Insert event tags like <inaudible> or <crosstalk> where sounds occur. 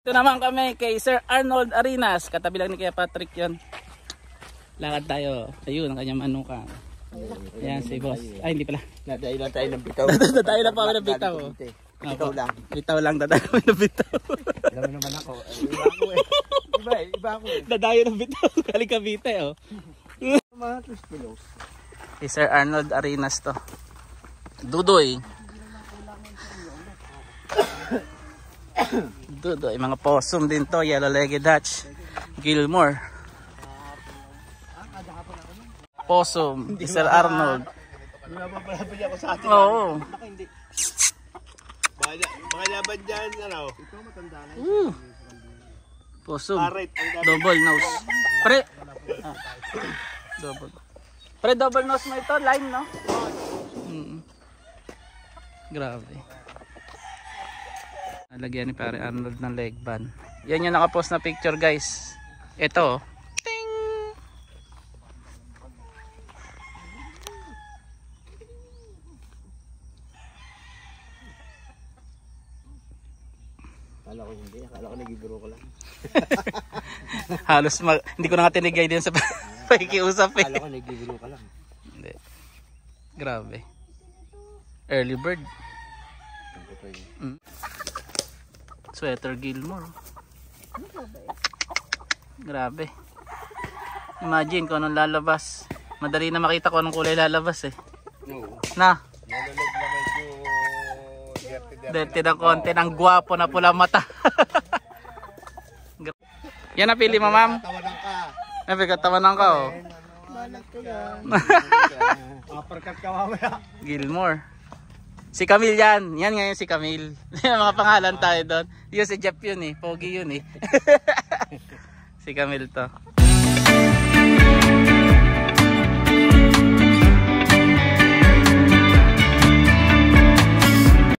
Ito naman kami kay Sir Arnold Arinas. Katabi lang ni Kuya Patrick yon. Lakad tayo. Ayun, ang kanyang manukan. Yan si boss. Ay, hindi pala. <laughs> Nadayo lang tayo ng bitaw. Dadayo lang pa kami ng bitaw. Bitaw lang. Bitaw lang, dadayo kami ng bitaw. <laughs> Alam mo naman ako. eh, Iba ako eh. Iba. Iba ako eh. dadayo ng bitaw. <laughs> Galing Cavite, oh. Mga twist pillows. Si Sir Arnold Arinas to. Dudoy. <coughs> Dudoy. Mga possum din to. Yellow-legged Dutch. Gilmore. Possum. Si Sir Arnold. Hindi mapapalapit ako sa atin. Oo. Mga, laban dyan, ano? Ito matanda na. Uh. Possum. Dami. Double nose. Pre. Ah. Double. Pre, double nose mo ito. Lime, no? Mm. Grabe. Nalagyan ni pare Arnold ng leg band. Yan yung nakapost na picture, guys. Ito. oh. Ting! Akala ko hindi. Akala ko nagibiro ko lang. <laughs> Halos mag... Hindi ko na nga tinigay din sa <laughs> pakikiusap eh. Akala ko nagibiro ka lang. Hindi. Grabe. Early bird. Mm. Sweater Gilmore. Grabe. Imagine kung anong lalabas. Madali na makita kung anong kulay lalabas eh. Oo. Na, Nalulog na medyo dirty dirty. ng konti ng gwapo na pula mata. <laughs> Yan na pili mo ma'am. Tawanan ka. Napigatawanan ka oh. Yan. Uppercut ka mamaya. Gilmore. Si Camille yan. Yan ngayon si Camille. <laughs> Mga pangalan tayo doon. Yun si Jeff yun eh. Pogi yun eh. <laughs> si Camille to.